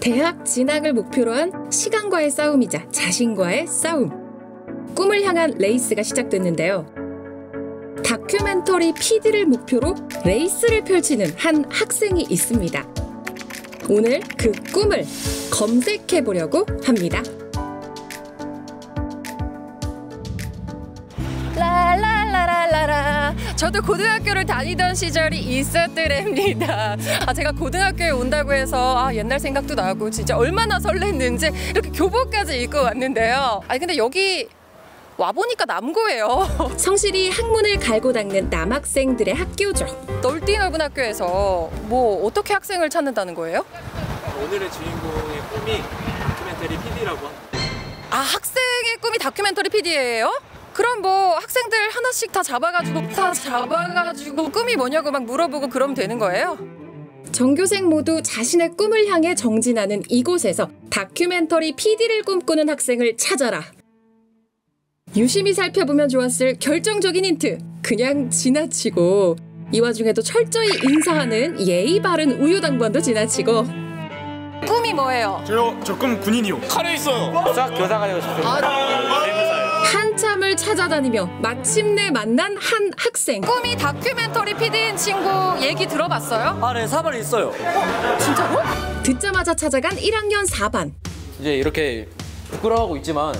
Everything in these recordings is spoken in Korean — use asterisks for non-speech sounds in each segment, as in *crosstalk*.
대학 진학을 목표로 한 시간과의 싸움이자 자신과의 싸움. 꿈을 향한 레이스가 시작됐는데요. 다큐멘터리 PD를 목표로 레이스를 펼치는 한 학생이 있습니다. 오늘 그 꿈을 검색해 보려고 합니다. 저도 고등학교를 다니던 시절이 있었더랍니다 아 제가 고등학교에 온다고 해서 아 옛날 생각도 나고 진짜 얼마나 설렜는지 이렇게 교복까지 입고 왔는데요 아니 근데 여기 와보니까 남고예요 *laughs* 성실히 학문을 갈고 닦는 남학생들의 학교죠. 넓디 넓은 학교에서 뭐 어떻게 학생을 찾는다는 거예요? 오늘의 주인공의 꿈이 다큐멘터리 PD라고 합니다. 아 학생의 꿈이 다큐멘터리 PD예요? 그럼 뭐 학생들 하나씩 다 잡아가지고 다 잡아가지고 꿈이 뭐냐고 막 물어보고 그러면 되는 거예요? 전교생 모두 자신의 꿈을 향해 정진하는 이곳에서 다큐멘터리 PD를 꿈꾸는 학생을 찾아라. 유심히 살펴보면 좋았을 결정적인 힌트. 그냥 지나치고 이 와중에도 철저히 인사하는 예의 바른 우유 당번도 지나치고 꿈이 뭐예요? 저요 저 꿈 군인이요. 칼에 있어요. 싹 교사가 되고 싶어요. 아, 한참을 찾아다니며 마침내 만난 한 학생. 꿈이 다큐멘터리 PD인 친구 얘기 들어봤어요? 아, 네, 사발 있어요. 진짜로? 듣자마자 찾아간 1학년 4반. 이제 이렇게 부끄러워하고 있지만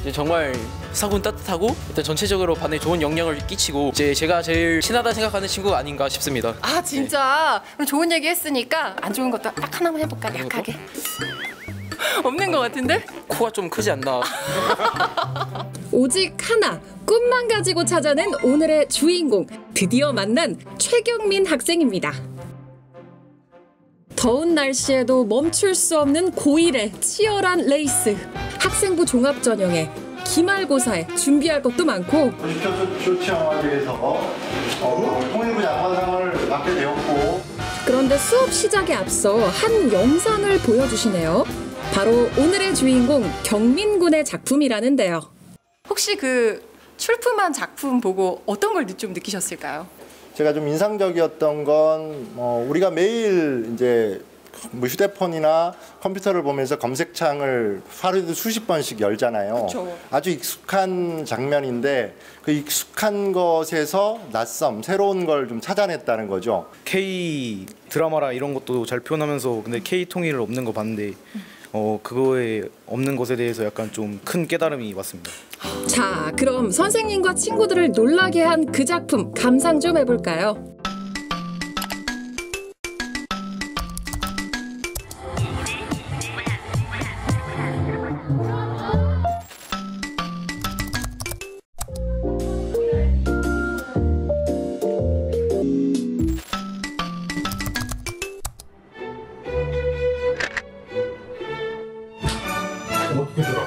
이제 정말 사군 따뜻하고 일단 전체적으로 반에 좋은 영향을 끼치고 이제 제가 제일 친하다 생각하는 친구가 아닌가 싶습니다. 아 진짜 그럼 좋은 얘기 했으니까 안 좋은 것도 딱 하나만 해볼까 약하게 없는 것 같은데? 코가 좀 크지 않나. *laughs* 오직 하나 꿈만 가지고 찾아낸 오늘의 주인공 드디어 만난 최경민 학생입니다. 더운 날씨에도 멈출 수 없는 고1의 치열한 레이스 학생부 종합전형에 기말고사에 준비할 것도 많고 어, 그런데 수업 시작에 앞서 한 영상을 보여주시네요. 바로 오늘의 주인공 경민군의 작품이라는데요. 혹시 그 출품한 작품 보고 어떤 걸 좀 느끼셨을까요? 제가 좀 인상적이었던 건 어, 우리가 매일 이제 뭐 휴대폰이나 컴퓨터를 보면서 검색창을 하루에도 수십 번씩 열잖아요. 그쵸. 아주 익숙한 장면인데 그 익숙한 것에서 낯섦, 새로운 걸 좀 찾아냈다는 거죠. K 드라마라 이런 것도 잘 표현하면서 근데 K 통일을 없는 거 봤는데 어 그거에 없는 것에 대해서 약간 좀 큰 깨달음이 왔습니다. 자, 그럼 선생님과 친구들을 놀라게 한 그 작품 감상 좀 해볼까요?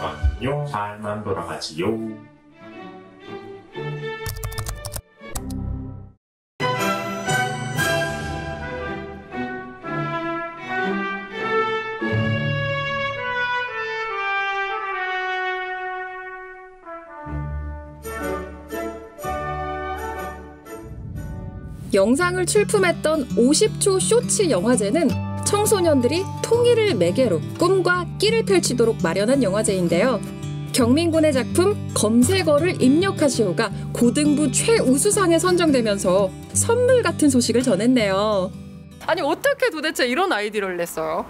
돌아가요? 잘만 돌아가지요. 영상을 출품했던 50초 쇼츠 영화제는 청소년들이 통일을 매개로 꿈과 끼를 펼치도록 마련한 영화제인데요. 경민군의 작품 검색어를 입력하시오가 고등부 최우수상에 선정되면서 선물 같은 소식을 전했네요. 아니 어떻게 도대체 이런 아이디어를 냈어요?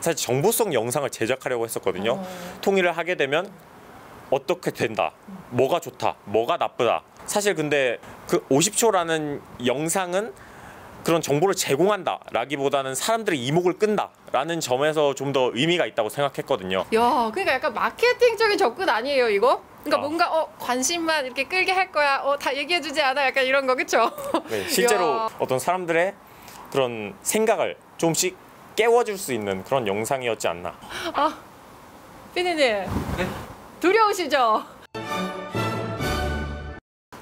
사실 정보성 영상을 제작하려고 했었거든요. 통일을 하게 되면 어떻게 된다, 뭐가 좋다, 뭐가 나쁘다. 사실 근데 그 50초라는 영상은 그런 정보를 제공한다라기보다는 사람들의 이목을 끈다라는 점에서 좀 더 의미가 있다고 생각했거든요. 야, 그러니까 약간 마케팅적인 접근 아니에요, 이거? 그러니까 아. 뭔가 어 관심만 이렇게 끌게 할 거야. 어다 얘기해 주지 않아. 약간 이런 거 그쵸? 네, 실제로 야. 어떤 사람들의 그런 생각을 조금씩 깨워줄 수 있는 그런 영상이었지 않나. 아, 피디님. 네? 두려우시죠?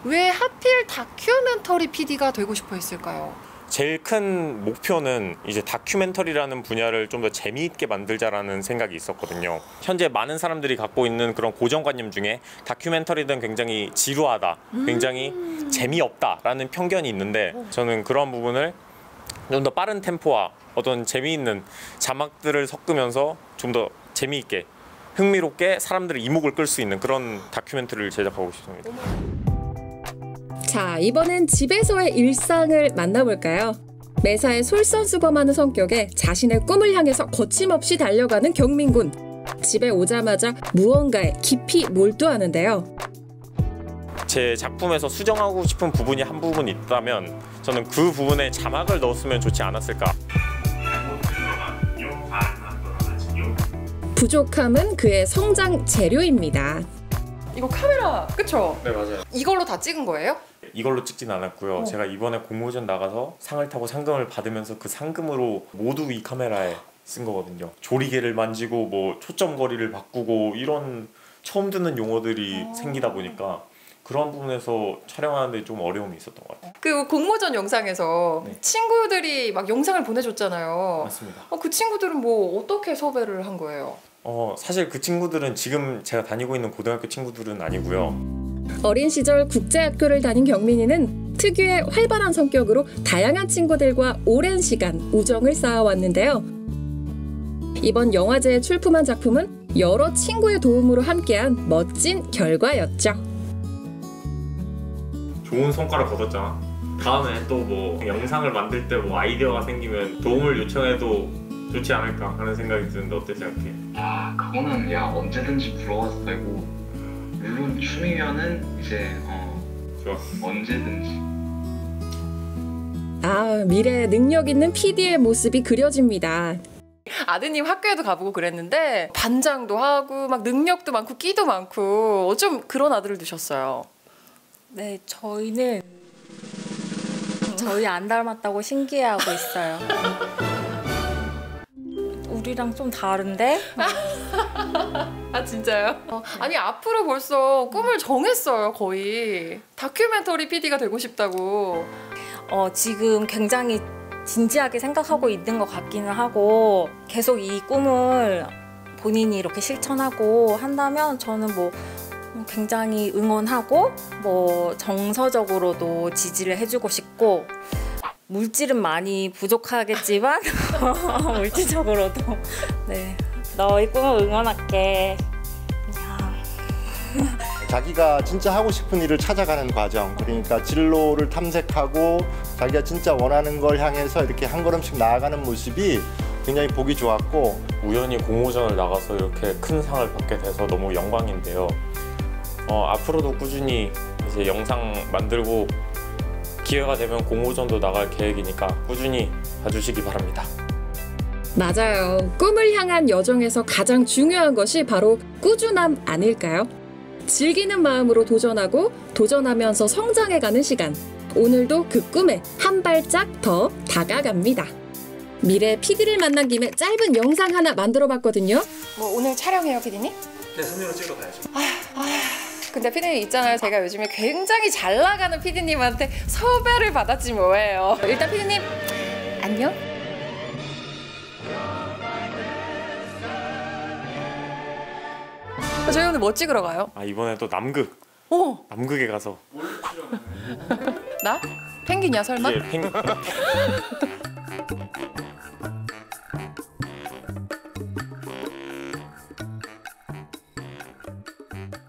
왜 하필 다큐멘터리 PD가 되고 싶어 했을까요? 제일 큰 목표는 이제 다큐멘터리라는 분야를 좀 더 재미있게 만들자라는 생각이 있었거든요. 현재 많은 사람들이 갖고 있는 그런 고정관념 중에 다큐멘터리는 굉장히 지루하다, 굉장히 재미없다라는 편견이 있는데 저는 그런 부분을 좀 더 빠른 템포와 어떤 재미있는 자막들을 섞으면서 좀 더 재미있게 흥미롭게 사람들의 이목을 끌 수 있는 그런 다큐멘터리를 제작하고 싶습니다. 자, 이번엔 집에서의 일상을 만나볼까요? 매사에 솔선수범하는 성격에 자신의 꿈을 향해서 거침없이 달려가는 경민군. 집에 오자마자 무언가에 깊이 몰두하는데요. 제 작품에서 수정하고 싶은 부분이 한 부분 있다면 저는 그 부분에 자막을 넣었으면 좋지 않았을까. 부족함은 그의 성장 재료입니다. 이거 카메라 그쵸? 네 맞아요. 이걸로 다 찍은 거예요? 이걸로 찍진 않았고요. 제가 이번에 공모전 나가서 상을 타고 상금을 받으면서 그 상금으로 모두 이 카메라에 쓴 거거든요. 조리개를 만지고 뭐 초점 거리를 바꾸고 이런 처음 듣는 용어들이 생기다 보니까 그런 부분에서 촬영하는데 좀 어려움이 있었던 것 같아요. 그 공모전 영상에서 네. 친구들이 막 영상을 보내줬잖아요. 맞습니다. 어, 그 친구들은 뭐 어떻게 섭외를 한 거예요? 어 사실 그 친구들은 지금 제가 다니고 있는 고등학교 친구들은 아니고요. 어린 시절 국제학교를 다닌 경민이는 특유의 활발한 성격으로 다양한 친구들과 오랜 시간 우정을 쌓아왔는데요. 이번 영화제에 출품한 작품은 여러 친구의 도움으로 함께한 멋진 결과였죠. 좋은 성과를 거뒀잖아. 다음에 또 뭐 영상을 만들 때 뭐 아이디어가 생기면 도움을 요청해도 좋지 않을까 하는 생각이 드는데 어때 생각해? 야 그거는 야 언제든지 불러와도 되고 물론 춤이면은 이제 어 좋아. 언제든지 아, 미래의 능력 있는 PD의 모습이 그려집니다. 아드님 학교에도 가보고 그랬는데 반장도 하고 막 능력도 많고 끼도 많고 어쩜 그런 아들을 두셨어요. 네, 저희는 저희 안 닮았다고 신기해하고 있어요. *laughs* 우리랑 좀 다른데? *laughs* 아 진짜요? 어, 아니 앞으로 벌써 꿈을 정했어요 거의 다큐멘터리 PD가 되고 싶다고. 어, 지금 굉장히 진지하게 생각하고 있는 것 같기는 하고 계속 이 꿈을 본인이 이렇게 실천하고 한다면 저는 뭐 굉장히 응원하고 뭐 정서적으로도 지지를 해주고 싶고 물질은 많이 부족하겠지만 *laughs* 물질적으로도 네 너의 꿈을 응원할게. 야. 자기가 진짜 하고 싶은 일을 찾아가는 과정 그러니까 진로를 탐색하고 자기가 진짜 원하는 걸 향해서 이렇게 한 걸음씩 나아가는 모습이 굉장히 보기 좋았고 우연히 공모전을 나가서 이렇게 큰 상을 받게 돼서 너무 영광인데요. 어, 앞으로도 꾸준히 이제 영상 만들고 기회가 되면 공모전도 나갈 계획이니까 꾸준히 봐주시기 바랍니다. 맞아요. 꿈을 향한 여정에서 가장 중요한 것이 바로 꾸준함 아닐까요? 즐기는 마음으로 도전하고 도전하면서 성장해가는 시간. 오늘도 그 꿈에 한 발짝 더 다가갑니다. 미래 PD를 만난 김에 짧은 영상 하나 만들어 봤거든요. 뭐 오늘 촬영해요 피디님? 네, 손으로 찍으러 가야죠. 근데 피디님 있잖아요. 제가 요즘에 굉장히 잘 나가는 피디님한테 섭외를 받았지 뭐예요. 일단 피디님 안녕. 저희 오늘 뭐 찍으러 가요? 아 이번에 또 남극 오, 남극에 가서 나? 펭귄이야 설마? 이제 펭...